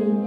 you.